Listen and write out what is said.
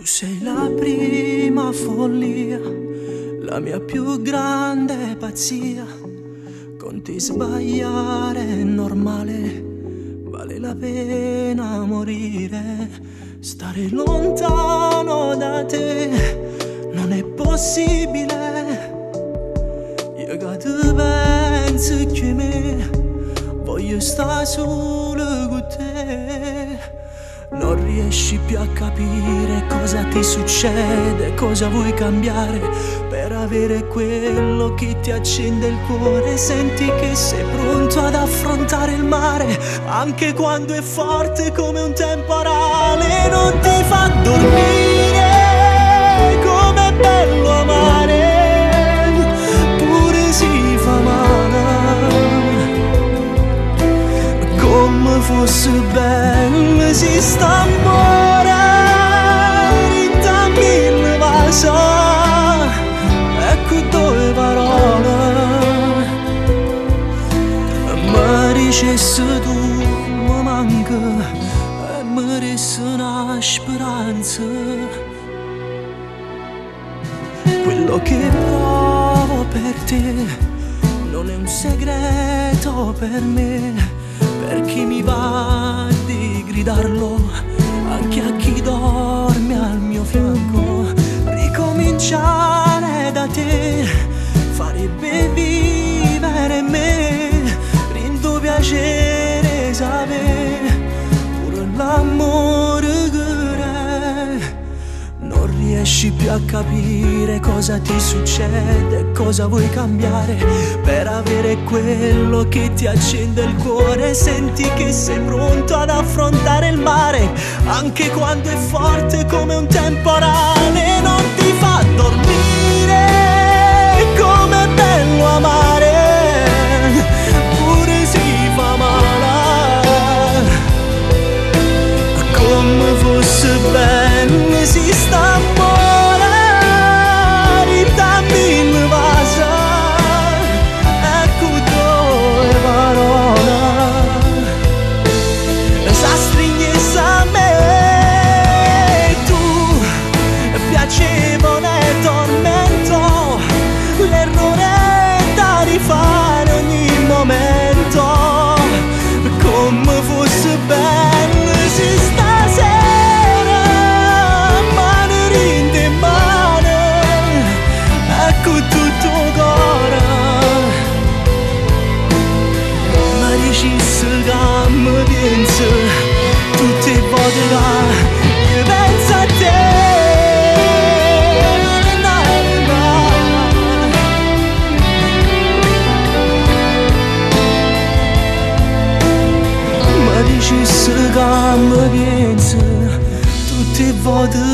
Tu sei la prima follia, la mia più grande pazzia. Con ti sbagliare è normale, vale la pena morire. Stare lontano da te non è possibile. Io che pensi che me voglio stare solo con te. Riesci più a capire cosa ti succede, cosa vuoi cambiare per avere quello che ti accende il cuore. Senti che sei pronto ad affrontare il mare, anche quando è forte come un temporale. Non ti fa dormire, Come fosse bello si sta amore in mille vasa ecco due parole. Mi dicessi tu mi manca e mi resta una speranza. Quello che provo per te non è un segreto per me perché mi va di gridarlo anche a chi dorme al mio fianco. Ricominciare da te farebbe vivere me, rindo piacere sapere pure l'amore riesci più a capire cosa ti succede, cosa vuoi cambiare per avere quello che ti accende il cuore. Senti che sei pronto ad affrontare il mare, anche quando è forte come un temporale. Tutti vieță Tu te vadă